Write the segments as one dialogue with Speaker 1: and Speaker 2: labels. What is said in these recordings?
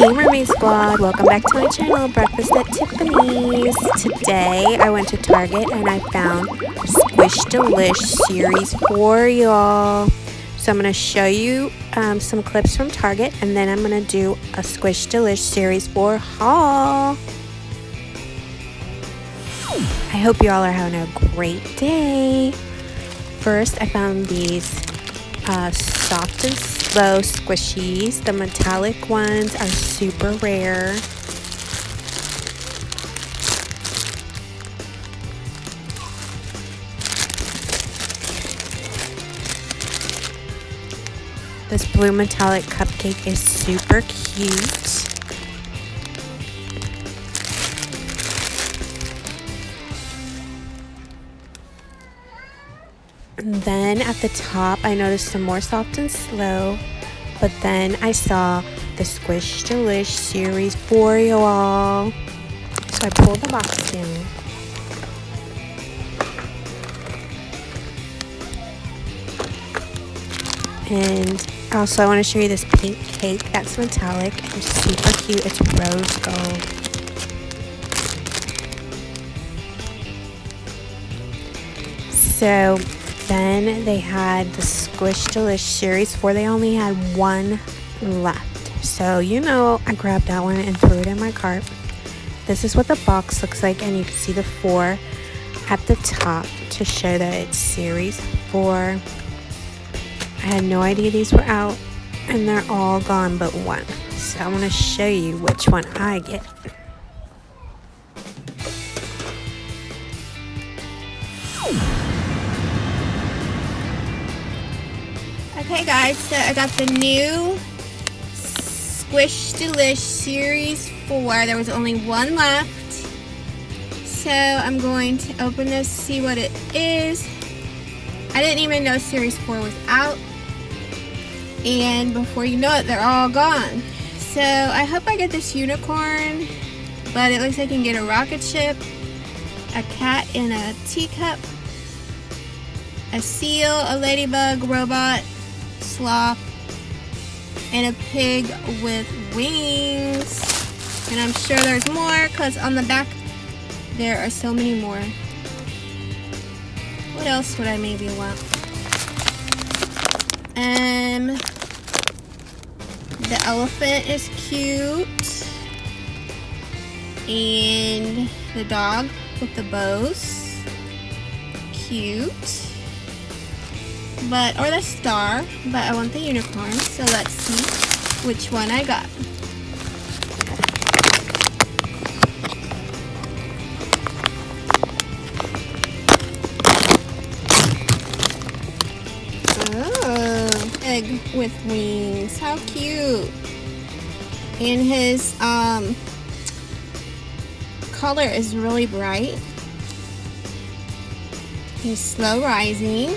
Speaker 1: Hey Mermaid Squad, welcome back to my channel, Breakfast at Tiffany's. Today I went to Target and I found Squish Dee Lish Series 4 y'all. So I'm going to show you um, some clips from Target and then I'm going to do a Squish Dee Lish Series 4 haul. I hope you all are having a great day. First I found these uh, soft and slow squishies. The metallic ones are super rare. This blue metallic cupcake is super cute. Then at the top, I noticed some more soft and slow. But then I saw the Squish Dee Lish Series 4 y'all. So I pulled the box down. And also I want to show you this pink cake that's metallic and super cute. It's rose gold. So then they had the Squish Dee Lish Series 4. They only had one left. So, you know, I grabbed that one and threw it in my cart. This is what the box looks like, and you can see the 4 at the top to show that it's Series 4. I had no idea these were out, and they're all gone but one. So I'm going to show you which one I get. Okay guys, so I got the new Squish Dee Lish Series 4. There was only one left. So I'm going to open this, see what it is. I didn't even know Series 4 was out. And before you know it, they're all gone. So I hope I get this unicorn. But it looks like I can get a rocket ship, a cat in a teacup, a seal, a ladybug, robot, and a pig with wings. And I'm sure there's more because on the back there are so many more. What else would I maybe want? Um, the elephant is cute. And the dog with the bows. Cute but or the star but I want the unicorn so let's see which one I got. Oh egg with wings. How cute. And his um color is really bright. He's slow rising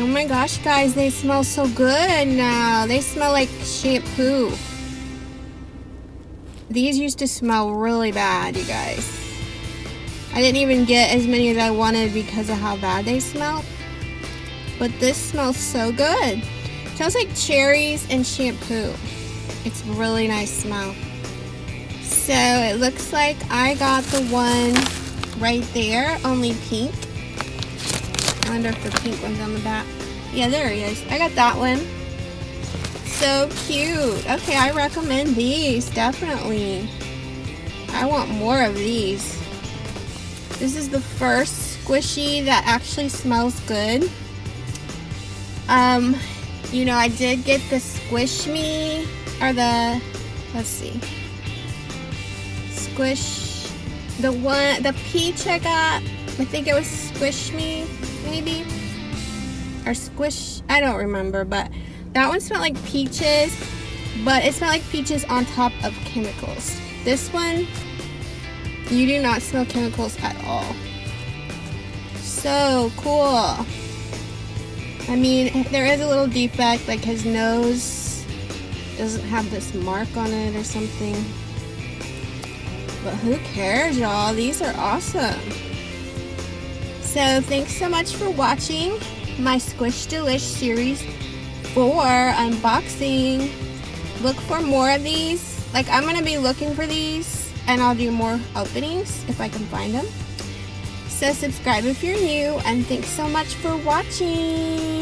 Speaker 1: Oh my gosh, guys, they smell so good now. They smell like shampoo. These used to smell really bad, you guys. I didn't even get as many as I wanted because of how bad they smell. But this smells so good. It smells like cherries and shampoo. It's really nice smell. So it looks like I got the one right there, only pink. I wonder if the pink one's on the back. Yeah, there he is. I got that one. So cute. Okay, I recommend these, definitely. I want more of these. This is the first squishy that actually smells good. Um, you know, I did get the Squish Me, or the, let's see. Squish, the one, the peach I got, I think it was Squish Me maybe? Or squish, I don't remember, but that one smelled like peaches, but it smelled like peaches on top of chemicals. This one, you do not smell chemicals at all. So cool. I mean, there is a little defect, like his nose doesn't have this mark on it or something. But who cares, y'all? These are awesome. So thanks so much for watching.
Speaker 2: my Squish Dee Lish Series 4 unboxing. Look for more of these. Like, I'm going to be looking for these, and I'll do more openings if I can find them. So subscribe if you're new, and thanks so much for watching.